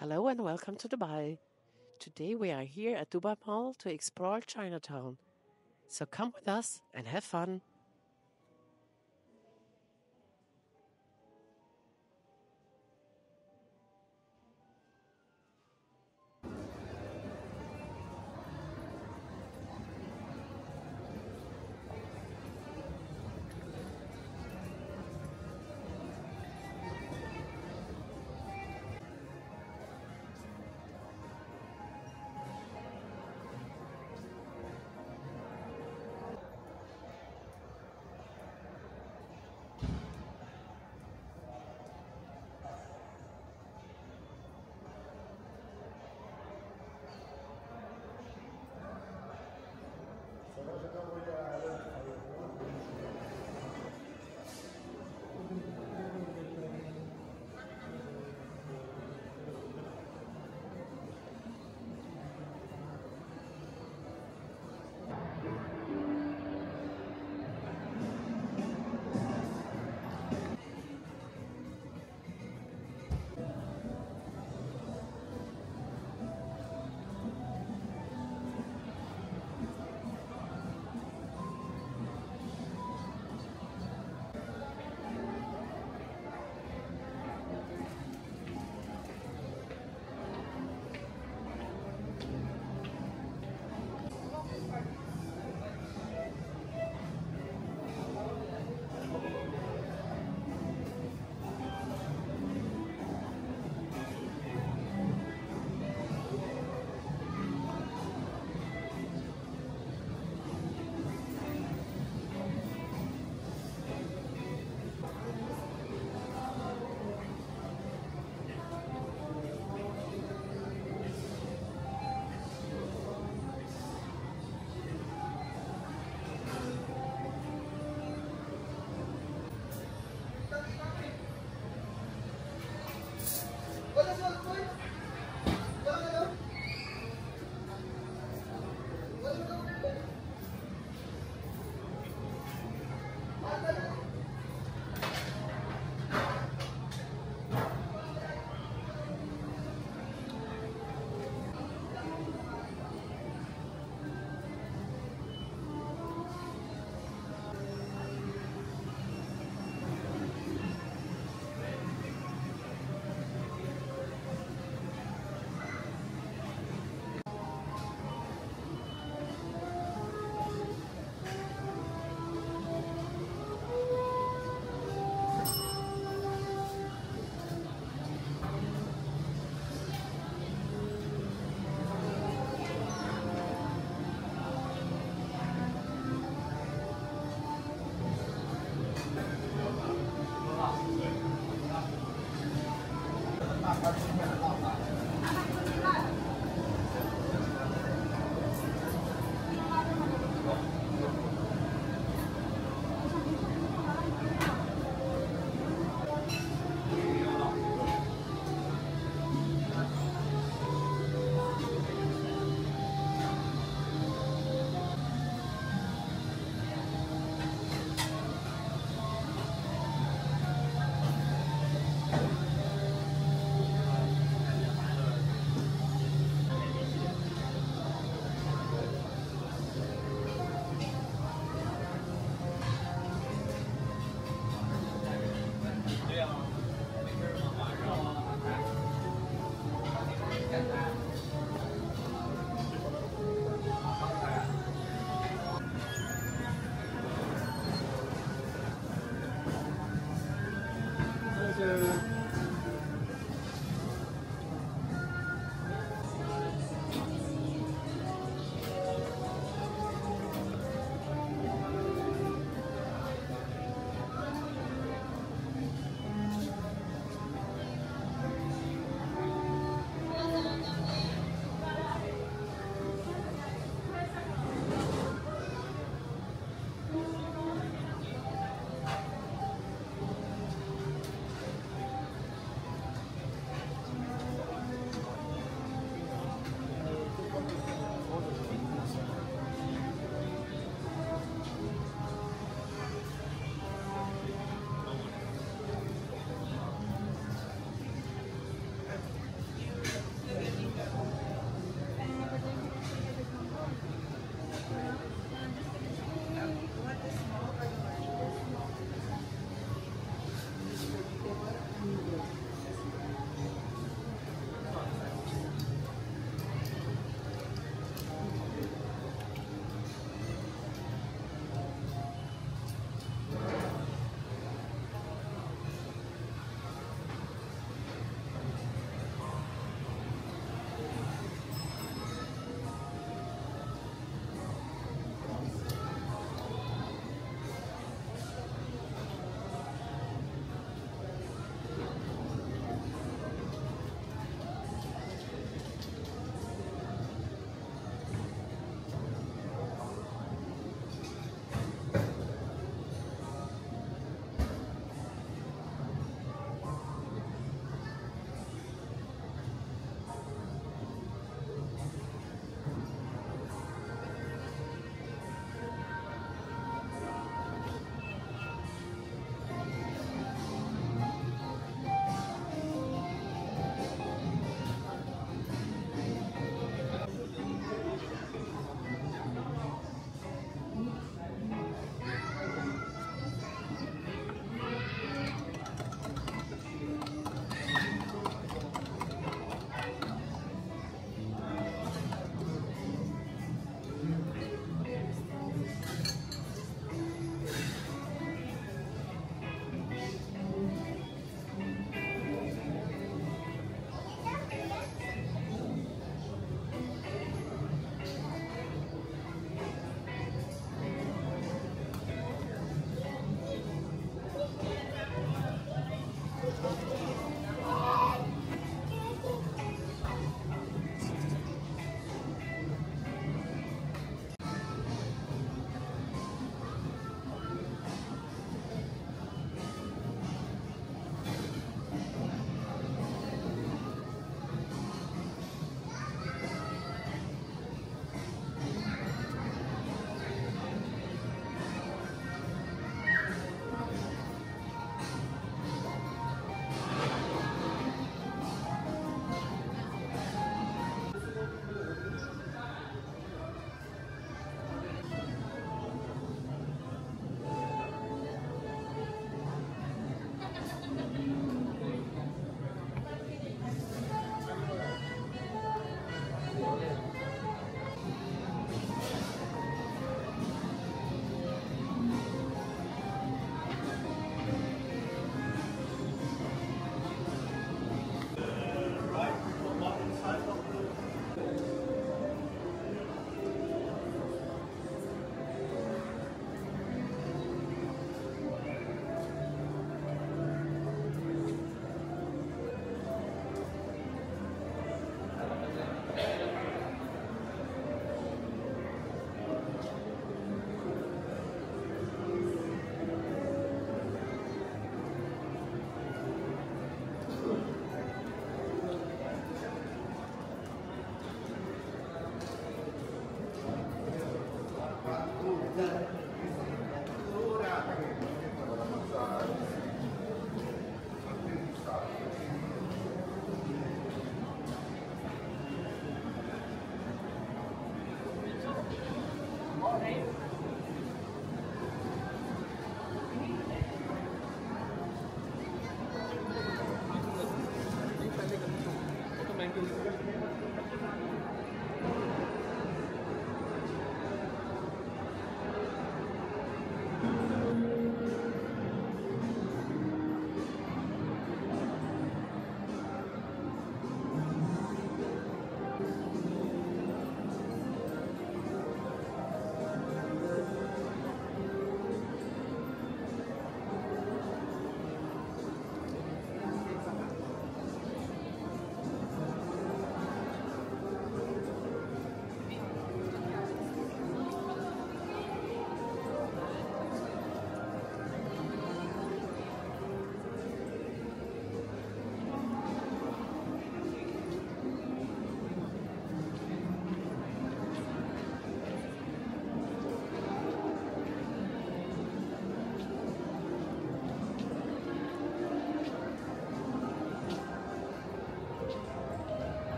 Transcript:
Hello and welcome to Dubai. Today we are here at Dubai Mall to explore Chinatown. So come with us and have fun.